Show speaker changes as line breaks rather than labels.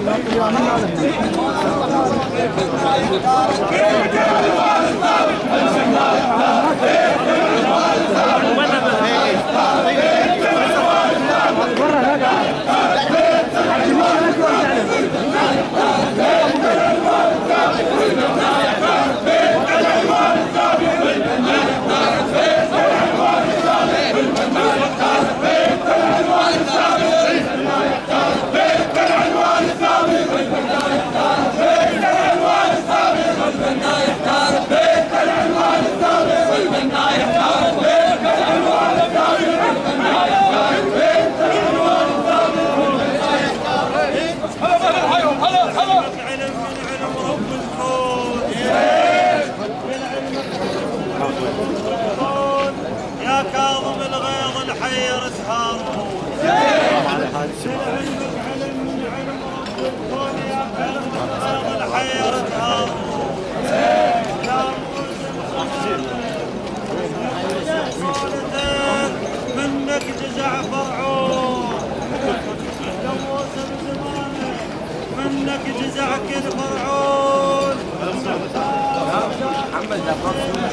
Thank you. يا كاظم الغيظ الحير هارون علمك علم من علم رب الكون يا كاظم الغيظ الحير منك جزع فرعون يا موسى بزمانك منك جزع كل فرعون la próxima.